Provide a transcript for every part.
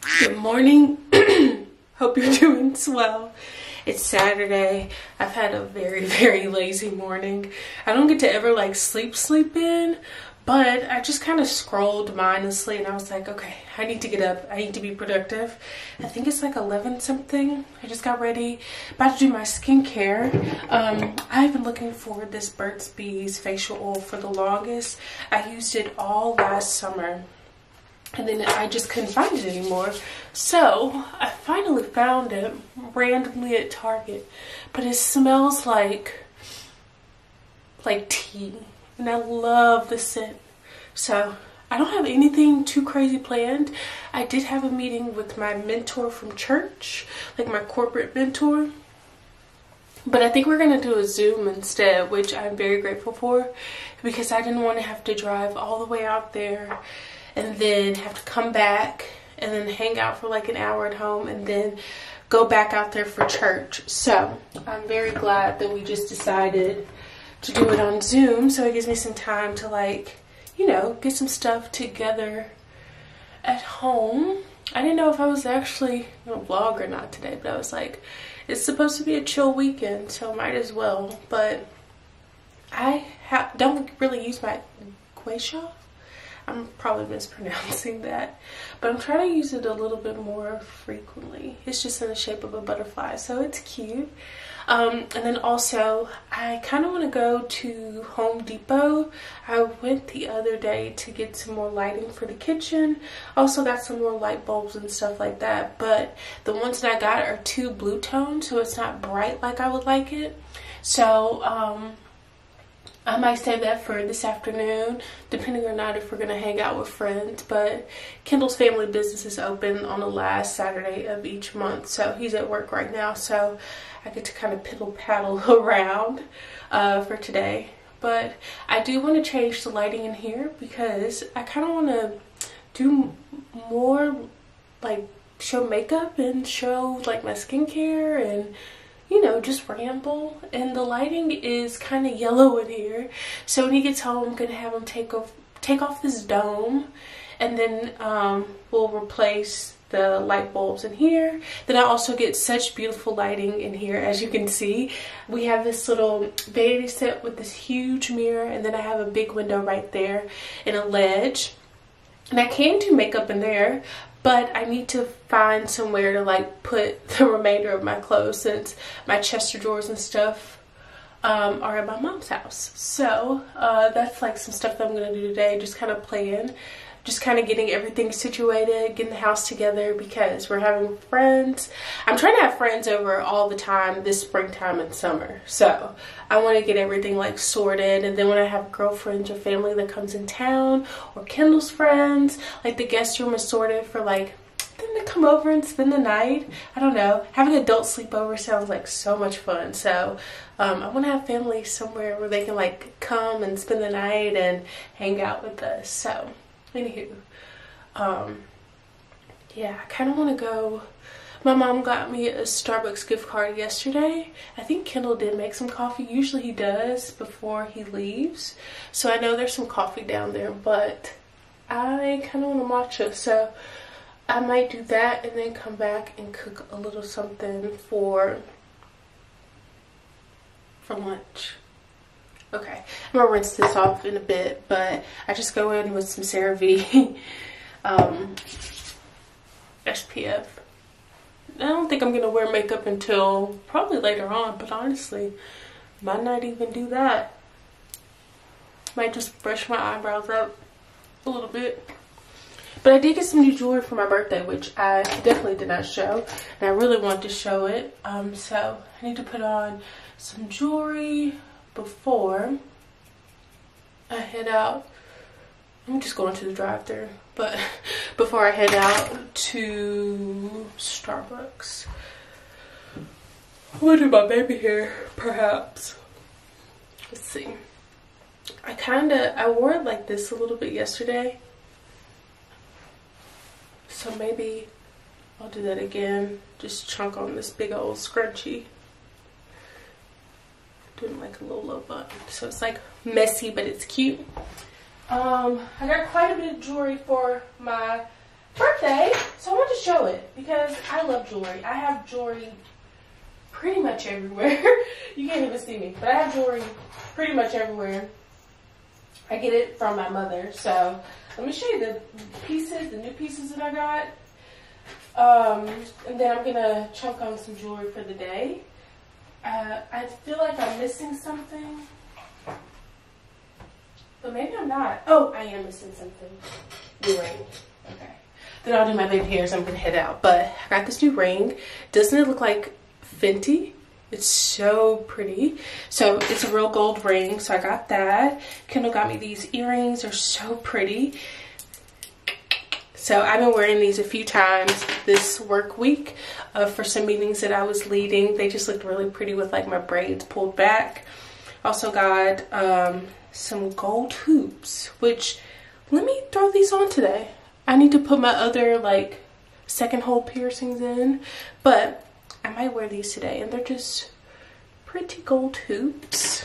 Good morning. Hope you're doing swell. It's Saturday. I've had a very, very lazy morning. I don't get to ever like sleep, sleep in, but I just kind of scrolled mindlessly and I was like, okay, I need to get up. I need to be productive. I think it's like 11 something. I just got ready. About to do my skincare. Um, I've been looking for this Burt's Bees facial oil for the longest. I used it all last summer and then I just couldn't find it anymore. So I finally found it randomly at Target, but it smells like like tea, and I love the scent. So I don't have anything too crazy planned. I did have a meeting with my mentor from church, like my corporate mentor. But I think we're going to do a Zoom instead, which I'm very grateful for because I didn't want to have to drive all the way out there and then have to come back and then hang out for like an hour at home and then go back out there for church. So I'm very glad that we just decided to do it on Zoom so it gives me some time to like, you know, get some stuff together at home. I didn't know if I was actually gonna vlog or not today, but I was like, it's supposed to be a chill weekend, so might as well. But I don't really use my gua sha I'm probably mispronouncing that, but I'm trying to use it a little bit more frequently. It's just in the shape of a butterfly, so it's cute. Um, and then also, I kind of want to go to Home Depot. I went the other day to get some more lighting for the kitchen. Also got some more light bulbs and stuff like that, but the ones that I got are too blue tone, so it's not bright like I would like it. So, um, I might save that for this afternoon, depending or not if we're going to hang out with friends. But Kendall's family business is open on the last Saturday of each month. So he's at work right now. So I get to kind of piddle paddle around uh, for today. But I do want to change the lighting in here because I kind of want to do more like show makeup and show like my skincare and you know, just ramble. And the lighting is kind of yellow in here. So when he gets home, I'm going to have him take off, take off this dome. And then um, we'll replace the light bulbs in here. Then I also get such beautiful lighting in here as you can see. We have this little vanity set with this huge mirror and then I have a big window right there and a ledge. And I can do makeup in there, but I need to find somewhere to like put the remainder of my clothes since my chest of drawers and stuff um, are at my mom's house. So uh, that's like some stuff that I'm gonna do today, just kind of plan just kind of getting everything situated, getting the house together because we're having friends. I'm trying to have friends over all the time this springtime and summer. So I want to get everything like sorted. And then when I have girlfriends or family that comes in town or Kendall's friends, like the guest room is sorted for like them to come over and spend the night. I don't know. Having adult sleepover sounds like so much fun. So um, I want to have family somewhere where they can like come and spend the night and hang out with us. So Anywho, um, yeah, I kind of want to go. My mom got me a Starbucks gift card yesterday. I think Kendall did make some coffee. Usually he does before he leaves. So I know there's some coffee down there, but I kind of want a matcha. So I might do that and then come back and cook a little something for for lunch. Okay, I'm gonna rinse this off in a bit, but I just go in with some CeraVe um, SPF. I don't think I'm gonna wear makeup until probably later on, but honestly, might not even do that. Might just brush my eyebrows up a little bit. But I did get some new jewelry for my birthday, which I definitely did not show. And I really wanted to show it. Um, so I need to put on some jewelry, before I head out. I'm just going to the drive thru but before I head out to Starbucks. I'm gonna do my baby hair, perhaps. Let's see. I kinda, I wore it like this a little bit yesterday. So maybe I'll do that again. Just chunk on this big old scrunchie doing like a little low bun. So it's like messy, but it's cute. Um, I got quite a bit of jewelry for my birthday, so I want to show it because I love jewelry. I have jewelry pretty much everywhere. you can't even see me, but I have jewelry pretty much everywhere. I get it from my mother. So let me show you the pieces, the new pieces that I got. Um, and then I'm gonna chunk on some jewelry for the day. Uh, I feel like I'm missing something. But maybe I'm not. Oh, I am missing something. New ring. Okay. Then I'll do my baby hairs. I'm gonna head out. But I got this new ring. Doesn't it look like Fenty? It's so pretty. So it's a real gold ring. So I got that. Kendall got me these earrings. They're so pretty. So I've been wearing these a few times this work week uh, for some meetings that I was leading. They just looked really pretty with like my braids pulled back. Also got um, some gold hoops, which let me throw these on today. I need to put my other like second hole piercings in, but I might wear these today and they're just pretty gold hoops.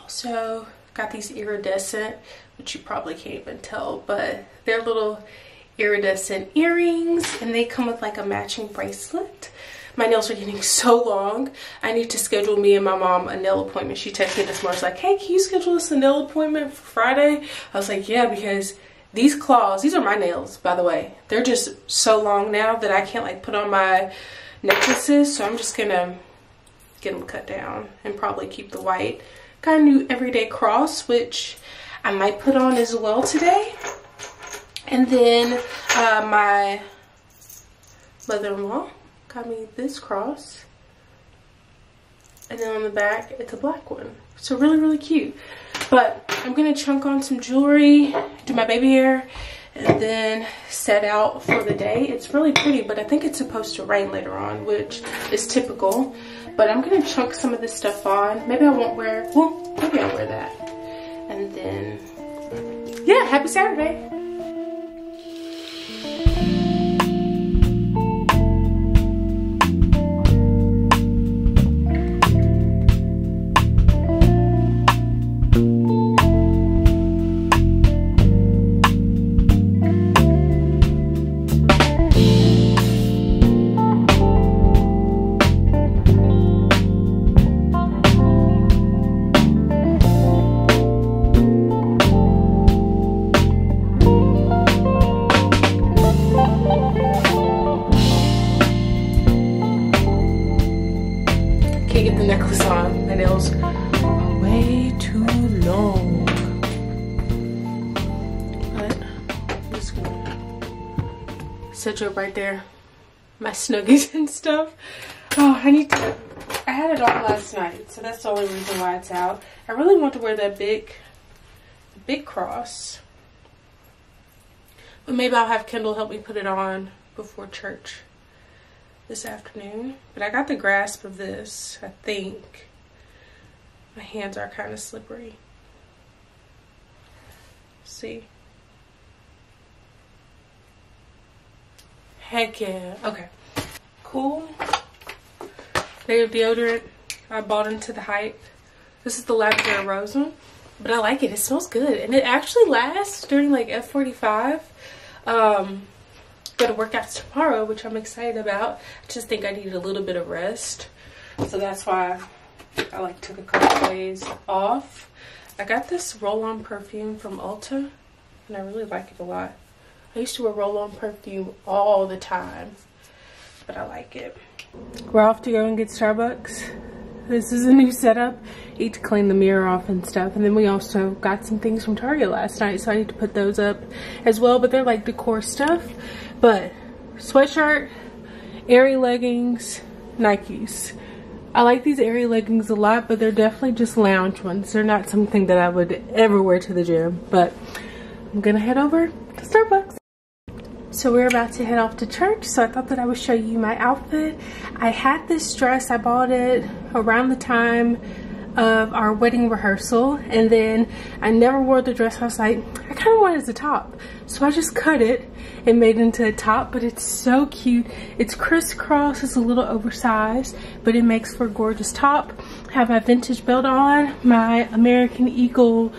Also got these iridescent, which you probably can't even tell, but they're little iridescent earrings and they come with like a matching bracelet. My nails are getting so long. I need to schedule me and my mom a nail appointment. She texted me this morning. Like, hey, can you schedule us a nail appointment for Friday? I was like, yeah, because these claws, these are my nails, by the way. They're just so long now that I can't like put on my necklaces. So I'm just gonna get them cut down and probably keep the white. Got a new everyday cross, which I might put on as well today. And then uh, my mother-in-law got me this cross. And then on the back, it's a black one. So really, really cute. But I'm going to chunk on some jewelry, do my baby hair, and then set out for the day. It's really pretty, but I think it's supposed to rain later on, which is typical. But I'm going to chunk some of this stuff on. Maybe I won't wear, well, maybe I'll wear that. And then, yeah, happy Saturday. And stuff. Oh, I need to, I had it on last night, so that's the only reason why it's out. I really want to wear that big, big cross. But maybe I'll have Kendall help me put it on before church this afternoon. But I got the grasp of this, I think. My hands are kind of slippery. See? Heck yeah. Okay. Cool. Native deodorant. I bought into the hype. This is the lavender rose one. But I like it. It smells good. And it actually lasts during like F45. Um, go to workouts tomorrow, which I'm excited about. I just think I need a little bit of rest. So that's why I like took a couple days off. I got this roll-on perfume from Ulta. And I really like it a lot. I used to wear roll-on perfume all the time, but I like it. We're off to go and get Starbucks. This is a new setup. Need to clean the mirror off and stuff. And then we also got some things from Target last night, so I need to put those up as well. But they're like decor stuff. But sweatshirt, airy leggings, Nikes. I like these airy leggings a lot, but they're definitely just lounge ones. They're not something that I would ever wear to the gym. But I'm gonna head over to Starbucks. So we're about to head off to church, so I thought that I would show you my outfit. I had this dress, I bought it around the time of our wedding rehearsal, and then I never wore the dress. I was like, I kind of want it as a top. So I just cut it and made it into a top, but it's so cute. It's crisscross, it's a little oversized, but it makes for a gorgeous top. I have my vintage belt on, my American Eagle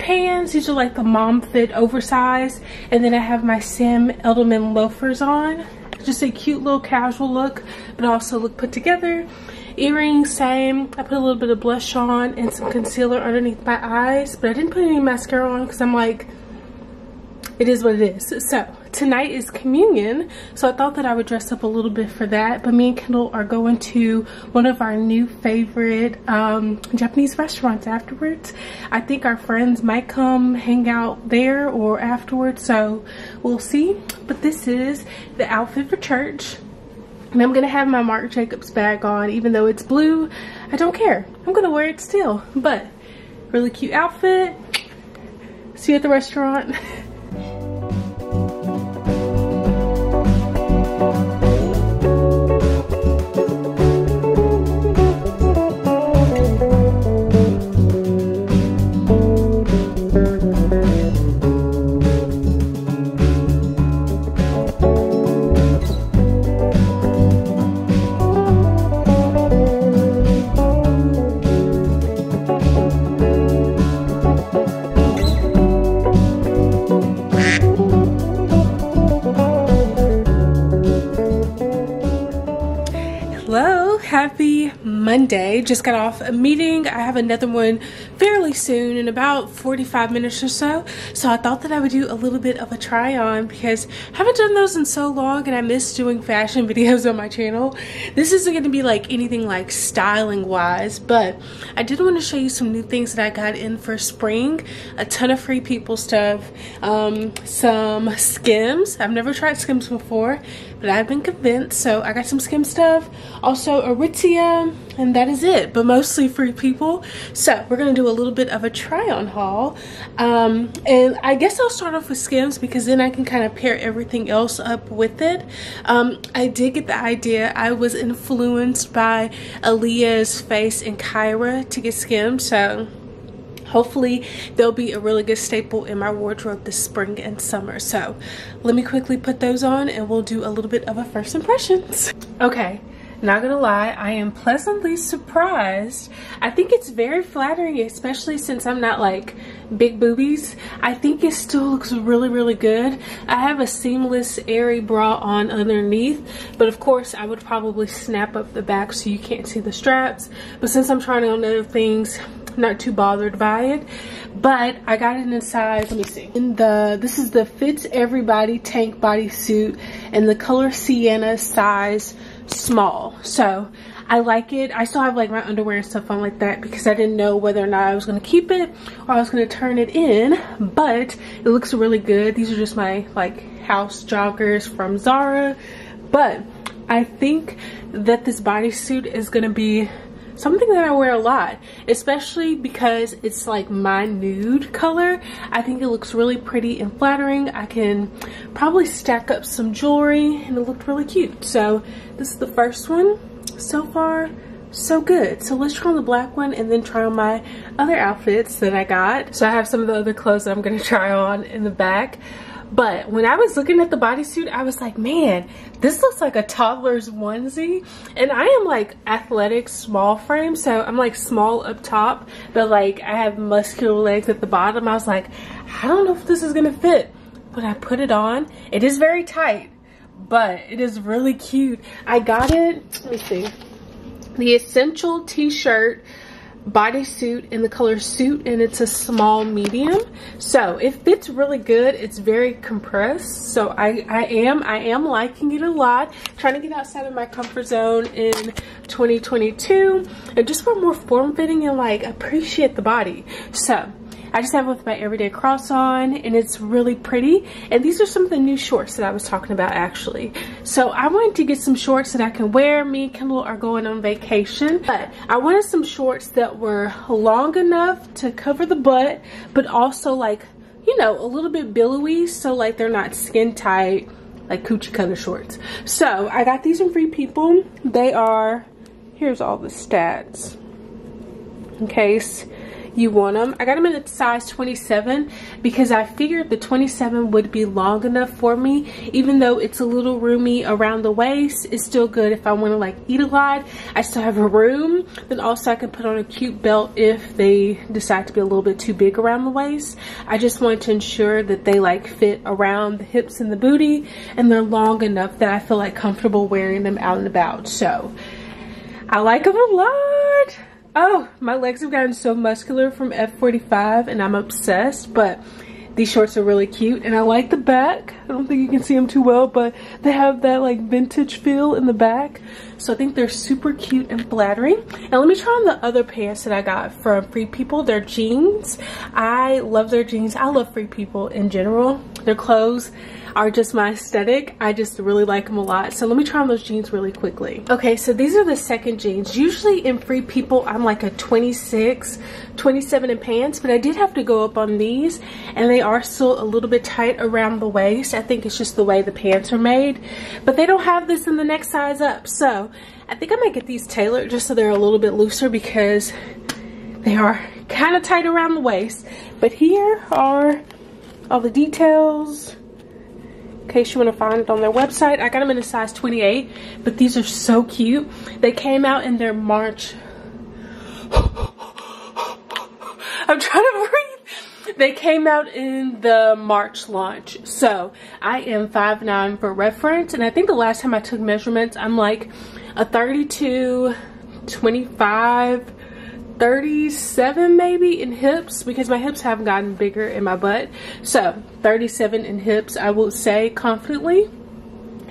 pants. These are like the mom fit oversized. And then I have my Sam Edelman loafers on. Just a cute little casual look, but also look put together. Earrings, same. I put a little bit of blush on and some concealer underneath my eyes, but I didn't put any mascara on because I'm like, it is what it is. So tonight is communion, so I thought that I would dress up a little bit for that. But me and Kendall are going to one of our new favorite um, Japanese restaurants afterwards. I think our friends might come hang out there or afterwards, so we'll see. But this is the outfit for church. And I'm to have my Marc Jacobs bag on, even though it's blue. I don't care. I'm to wear it still. But, really cute outfit. See you at the restaurant. Just got off a meeting. I have another one fairly soon in about 45 minutes or so. So I thought that I would do a little bit of a try on because I haven't done those in so long and I miss doing fashion videos on my channel. This isn't going to be like anything like styling wise, but I did want to show you some new things that I got in for spring. A ton of free people stuff. Um, some Skims. I've never tried Skims before, but I've been convinced. So I got some Skim stuff. Also Aritzia and that is it but mostly free people so we're gonna do a little bit of a try on haul um, and I guess I'll start off with Skims because then I can kind of pair everything else up with it um, I did get the idea I was influenced by Aaliyah's face in Kyra to get Skims so hopefully they'll be a really good staple in my wardrobe this spring and summer so let me quickly put those on and we'll do a little bit of a first impressions okay not gonna lie, I am pleasantly surprised. I think it's very flattering, especially since I'm not like big boobies. I think it still looks really, really good. I have a seamless airy bra on underneath, but of course I would probably snap up the back so you can't see the straps. But since I'm trying on other things, not too bothered by it but i got it in size let me see in the this is the fits everybody tank bodysuit and the color sienna size small. So I like it. I still have like my underwear and stuff on like that because I didn't know whether or not I was going to keep it or I was going to turn it in. But it looks really good. These are just my like house joggers from Zara. But I think that this bodysuit is going to be something that I wear a lot, especially because it's like my nude color. I think it looks really pretty and flattering. I can probably stack up some jewelry and it looked really cute. So this is the first one. So far, so good. So let's try on the black one and then try on my other outfits that I got. So I have some of the other clothes that I'm gonna try on in the back. But when I was looking at the bodysuit, I was like, man, this looks like a toddler's onesie. And I am like athletic small frame, so I'm like small up top, but like I have muscular legs at the bottom. I was like, I don't know if this is gonna fit. But I put it on. It is very tight, but it is really cute. I got it, let me see. The Essential t-shirt bodysuit in the color soot and it's a small medium. So it fits really good. It's very compressed. So I, I am I am liking it a lot. Trying to get outside of my comfort zone in 2022 and just for more form-fitting and like appreciate the body. So I just have it with my everyday cross on and it's really pretty. And these are some of the new shorts that I was talking about actually. So I wanted to get some shorts that I can wear. Me and Kendall are going on vacation. But I wanted some shorts that were long enough to cover the butt, but also like, you know, a little bit billowy. So like they're not skin tight like coochie cutter shorts. So I got these from Free People. They are, here's all the stats in case you want them. I got them in a size 27 because I figured the 27 would be long enough for me. Even though it's a little roomy around the waist, it's still good if I want to like eat a lot. I still have a room. Then also I can put on a cute belt if they decide to be a little bit too big around the waist. I just want to ensure that they like fit around the hips and the booty and they're long enough that I feel like comfortable wearing them out and about. So I like them a lot. Oh, my legs have gotten so muscular from F45 and I'm obsessed, but these shorts are really cute and I like the back. I don't think you can see them too well, but they have that like vintage feel in the back. So I think they're super cute and flattering. Now let me try on the other pants that I got from Free People. They're jeans. I love their jeans. I love Free People in general. Their clothes are just my aesthetic. I just really like them a lot. So let me try on those jeans really quickly. Okay, so these are the second jeans. Usually in Free People, I'm like a 26, 27 in pants, but I did have to go up on these and they are still a little bit tight around the waist. I think it's just the way the pants are made, but they don't have this in the next size up. So I think I might get these tailored just so they're a little bit looser because they are kind of tight around the waist. But here are all the details case you want to find it on their website. I got them in a size 28, but these are so cute. They came out in their March. I'm trying to breathe. They came out in the March launch. So I am 5'9 for reference. And I think the last time I took measurements, I'm like a 32, 25, 37 maybe in hips because my hips have gotten bigger in my butt. So 37 in hips, I will say confidently.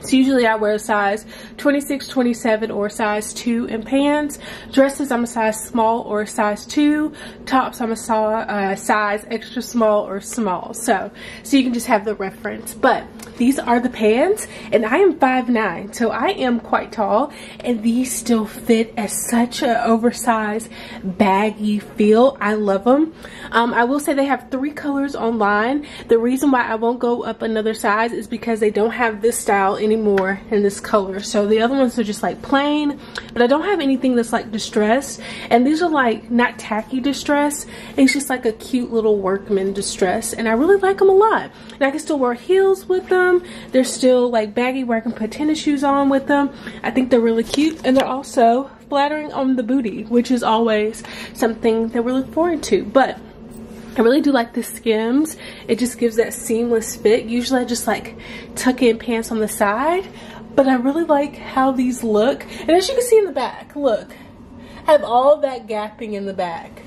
So usually I wear a size 26, 27 or size 2 in pants. Dresses I'm a size small or size 2. Tops I'm a uh, size extra small or small. So, so you can just have the reference. But these are the pants and I am 5'9", so I am quite tall and these still fit as such an oversized baggy feel. I love them. Um, I will say they have three colors online. The reason why I won't go up another size is because they don't have this style anymore in this color. So the other ones are just like plain, but I don't have anything that's like distressed. And these are like not tacky distress. It's just like a cute little workman distress. And I really like them a lot. And I can still wear heels with them. They're still like baggy where I can put tennis shoes on with them. I think they're really cute and they're also flattering on the booty, which is always something that we look forward to. But I really do like the skims. It just gives that seamless fit. Usually I just like tuck in pants on the side, but I really like how these look. And as you can see in the back, look, I have all that gapping in the back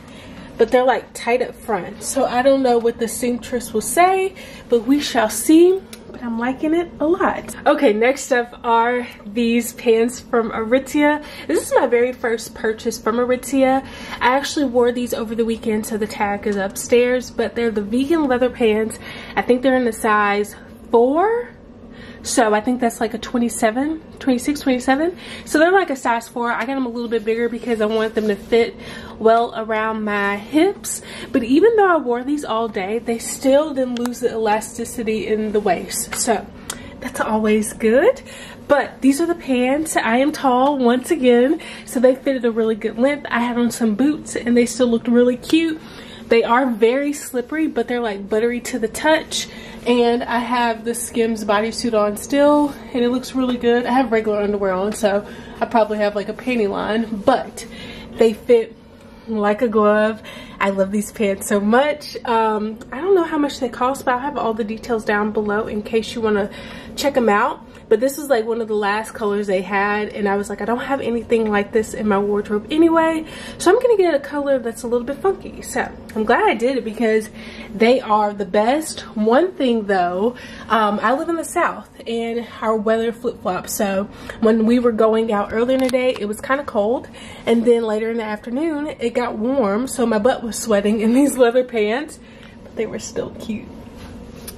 but they're like tight up front. So I don't know what the seamstress will say, but we shall see I'm liking it a lot. Okay, next up are these pants from Aritzia. This is my very first purchase from Aritzia. I actually wore these over the weekend, so the tag is upstairs, but they're the vegan leather pants. I think they're in the size four so I think that's like a 27, 26, 27. So they're like a size 4. I got them a little bit bigger because I want them to fit well around my hips. But even though I wore these all day, they still didn't lose the elasticity in the waist. So that's always good. But these are the pants. I am tall once again, so they fitted a really good length. I had on some boots and they still looked really cute. They are very slippery, but they're like buttery to the touch and I have the Skims bodysuit on still and it looks really good. I have regular underwear on so I probably have like a panty line but they fit like a glove. I love these pants so much. Um, I don't know how much they cost but I'll have all the details down below in case you want to check them out. But this is like one of the last colors they had. And I was like, I don't have anything like this in my wardrobe anyway. So I'm going to get a color that's a little bit funky. So I'm glad I did it because they are the best. One thing though, um, I live in the South and our weather flip-flops. So when we were going out earlier in the day, it was kind of cold. And then later in the afternoon, it got warm. So my butt was sweating in these leather pants. But they were still cute.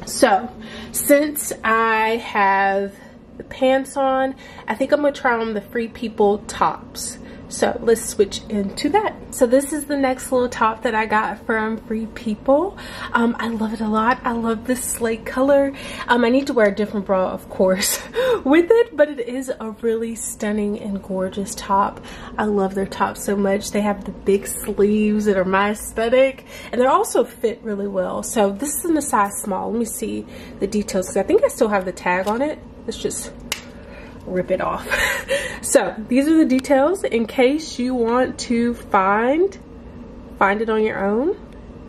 So since I have the pants on. I think I'm to try on the Free People tops. So let's switch into that. So this is the next little top that I got from Free People. Um, I love it a lot. I love this slate color. Um, I need to wear a different bra, of course, with it, but it is a really stunning and gorgeous top. I love their top so much. They have the big sleeves that are my aesthetic, and they're also fit really well. So this is in a size small. Let me see the details, I think I still have the tag on it. Let's just rip it off. so these are the details in case you want to find find it on your own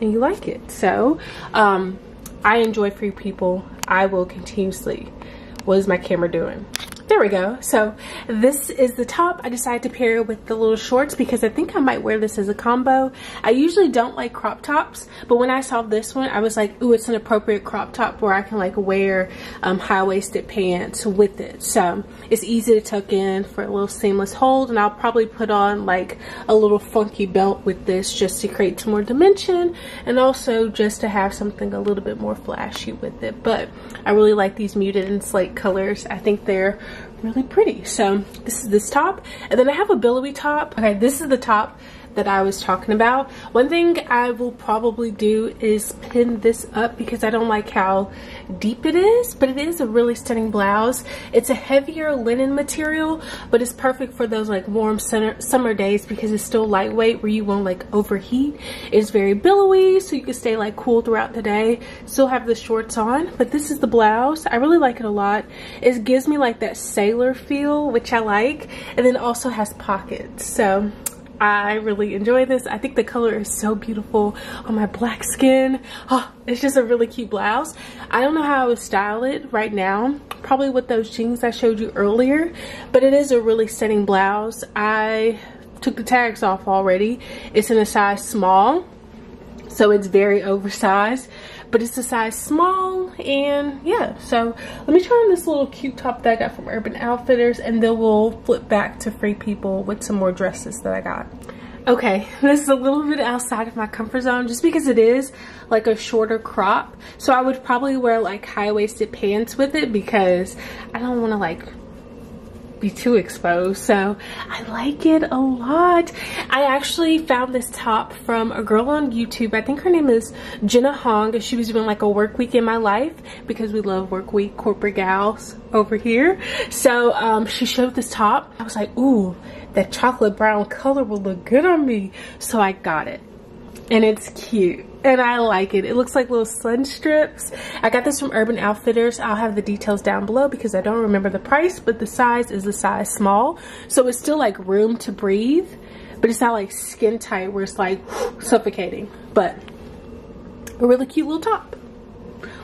and you like it. So um, I enjoy Free People. I will continuously. What is my camera doing? There we go. So this is the top. I decided to pair it with the little shorts because I think I might wear this as a combo. I usually don't like crop tops, but when I saw this one, I was like, ooh, it's an appropriate crop top where I can like wear um, high-waisted pants with it. So it's easy to tuck in for a little seamless hold and I'll probably put on like a little funky belt with this just to create some more dimension and also just to have something a little bit more flashy with it. But I really like these muted and slate colors. I think they're really pretty. So this is this top. And then I have a billowy top. Okay, this is the top that I was talking about. One thing I will probably do is pin this up because I don't like how deep it is, but it is a really stunning blouse. It's a heavier linen material, but it's perfect for those like warm summer, summer days because it's still lightweight where you won't like overheat. It's very billowy, so you can stay like cool throughout the day. Still have the shorts on, but this is the blouse. I really like it a lot. It gives me like that sailor feel, which I like, and then also has pockets. So I really enjoy this. I think the color is so beautiful on my black skin. Oh, it's just a really cute blouse. I don't know how I would style it right now. Probably with those jeans I showed you earlier. But it is a really stunning blouse. I took the tags off already. It's in a size small. So it's very oversized but it's a size small and yeah so let me try on this little cute top that I got from Urban Outfitters and then we'll flip back to Free People with some more dresses that I got. Okay, this is a little bit outside of my comfort zone just because it is like a shorter crop. So I would probably wear like high-waisted pants with it because I don't want to like be too exposed. So I like it a lot. I actually found this top from a girl on YouTube. I think her name is Jenna Hong she was doing like a work week in my life because we love work week corporate gals over here. So um, she showed this top. I was like ooh that chocolate brown color will look good on me. So I got it and it's cute and I like it. It looks like little sun strips. I got this from Urban Outfitters. I'll have the details down below because I don't remember the price, but the size is the size small. So it's still like room to breathe, but it's not like skin tight where it's like suffocating, but a really cute little top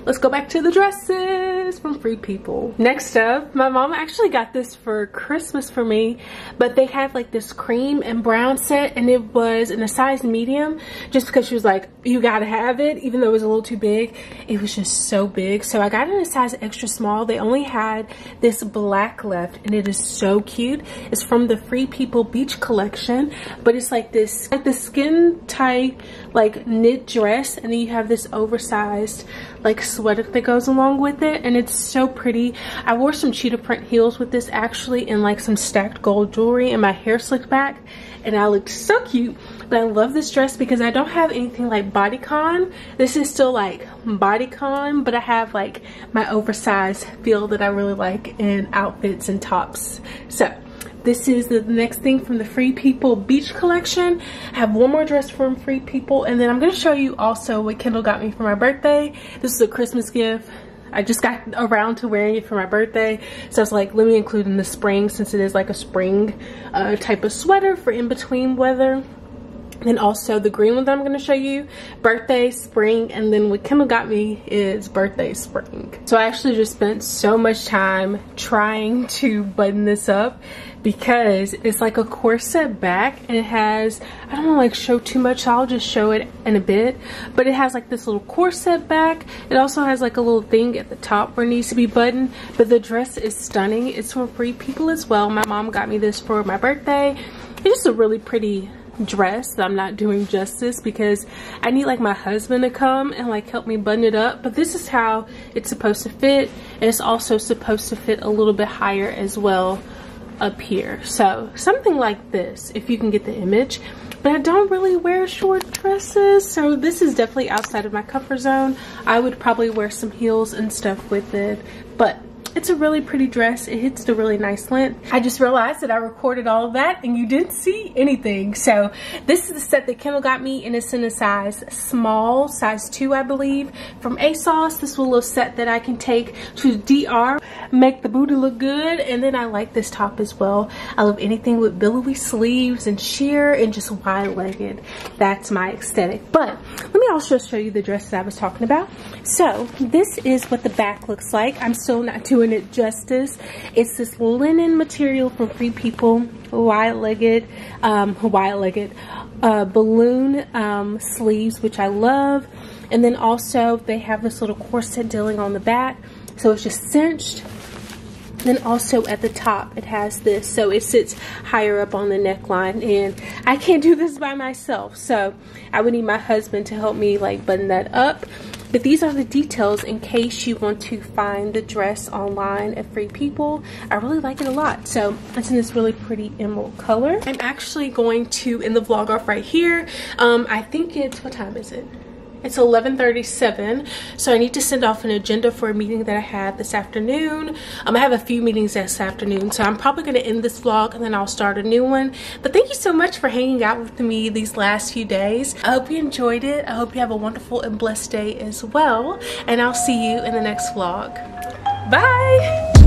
let's go back to the dresses from Free People. Next up, my mom actually got this for Christmas for me, but they had like this cream and brown set and it was in a size medium just because she was like, you gotta have it, even though it was a little too big. It was just so big. So I got it in a size extra small. They only had this black left and it is so cute. It's from the Free People Beach collection, but it's like this, like the skin tight, like knit dress and then you have this oversized like sweater that goes along with it and it's so pretty. I wore some cheetah print heels with this actually and like some stacked gold jewelry and my hair slicked back and i looked so cute. But i love this dress because i don't have anything like bodycon. This is still like bodycon but i have like my oversized feel that i really like in outfits and tops. So this is the next thing from the Free People Beach collection. I have one more dress from Free People and then I'm going to show you also what Kendall got me for my birthday. This is a Christmas gift. I just got around to wearing it for my birthday. So I was like, let me include in the spring since it is like a spring uh, type of sweater for in between weather. And also the green one that I'm going to show you, birthday, spring, and then what Kendall got me is birthday, spring. So I actually just spent so much time trying to button this up because it's like a corset back and it has, I don't want to like show too much, so I'll just show it in a bit. But it has like this little corset back. It also has like a little thing at the top where it needs to be buttoned. But the dress is stunning. It's from Free People as well. My mom got me this for my birthday. It's just a really pretty dress that I'm not doing justice because I need like my husband to come and like help me button it up but this is how it's supposed to fit and it's also supposed to fit a little bit higher as well up here. So something like this, if you can get the image. But I don't really wear short dresses, so this is definitely outside of my comfort zone. I would probably wear some heels and stuff with it, but it's a really pretty dress. It hits the really nice length. I just realized that I recorded all of that and you didn't see anything. So this is the set that Kendall got me and it's in a size small, size two, I believe, from ASOS. This little set that I can take to DR, make the booty look good. And then I like this top as well. I love anything with billowy sleeves and sheer and just wide-legged. That's my aesthetic. But let me also show you the dress that I was talking about. So this is what the back looks like. I'm still not doing doing it justice. It's this linen material from Free People, wide-legged, um, wide-legged uh, balloon um, sleeves, which I love. And then also they have this little corset dealing on the back. So it's just cinched. Then also at the top it has this so it sits higher up on the neckline and I can't do this by myself so I would need my husband to help me like button that up but these are the details in case you want to find the dress online at Free People. I really like it a lot. So it's in this really pretty emerald color. I'm actually going to end the vlog off right here. Um, I think it's, what time is it? It's 11.37, so I need to send off an agenda for a meeting that I had this afternoon. Um, I have a few meetings this afternoon, so I'm probably going to end this vlog and then I'll start a new one. But thank you so much for hanging out with me these last few days. I hope you enjoyed it. I hope you have a wonderful and blessed day as well. And I'll see you in the next vlog. Bye!